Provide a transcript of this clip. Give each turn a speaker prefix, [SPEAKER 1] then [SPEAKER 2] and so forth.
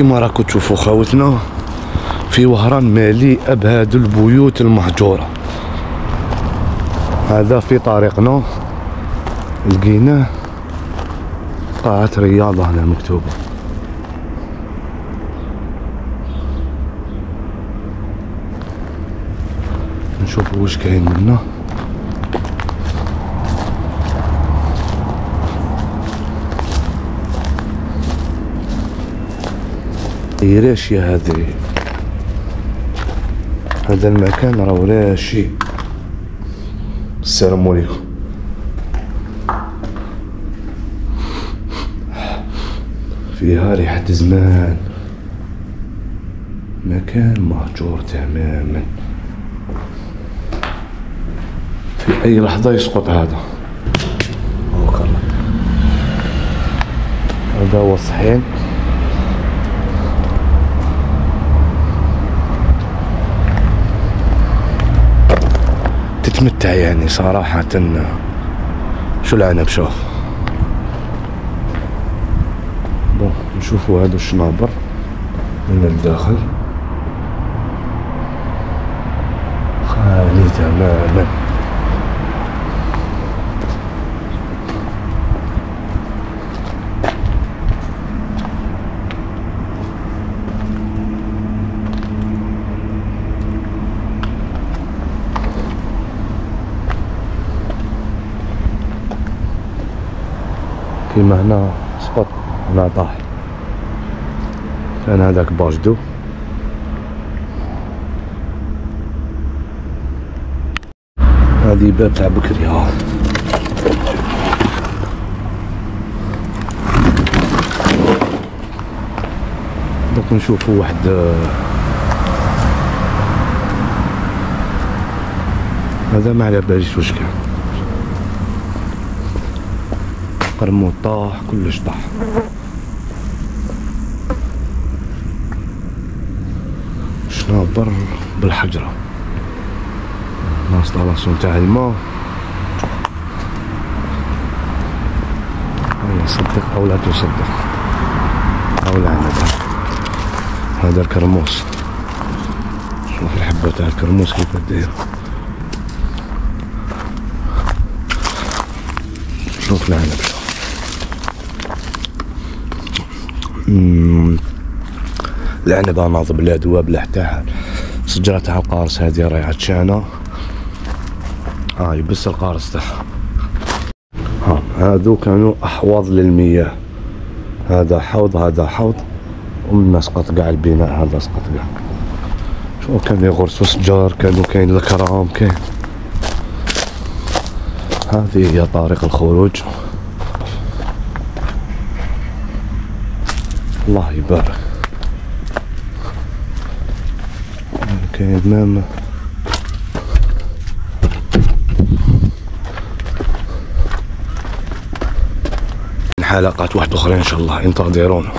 [SPEAKER 1] كما راكم تشوفوا خاوتنا في وهران مليئة بهذو البيوت المهجورة. هذا في طريقنا. لقيناه قاعة رياضة هنا مكتوبة. نشوفوا واش كاين منا. راشية هذه هذا المكان راهو راشي السلام عليكم. فيها ريحة زمان. مكان مهجور تماما. في أي لحظة يسقط هذا؟ هذا هو الصحين تتمتع يعني صراحة. شو العنب شوف بون نشوفوا هادو الشنابر من الداخل. خالي تماما كيما هنا سقط. هنا طاح كان هذاك باجدو هذه باب تاع بكري. ها. دوك نشوفوا واحد هذا ما على باليش واش كان. قرمو طاح كلش طاح. شنابر بالحجرة. الانستالاسيون تاع الماء. هيا صدق أو لا تصدق. أو لا ندى هذا الكرموس. شوف الحبة تاع الكرموس كيف دايره شوف العنب شوف العنب ناض بلا دوا بلا حتى شجرة تاع القارص هذه راهي عطشانة هاي بس القارص تاعها ها هادو كانوا احواض للمياه. هذا حوض هذا حوض. ومن سقط كاع البناء هذا سقط كاع شوف كان يغرسوا شجر كانوا كاين الكرام كاين. هذه هي طريق الخروج. الله يبارك. كاين ماما حلقات واحد أخرى إن شاء الله. انتظرونا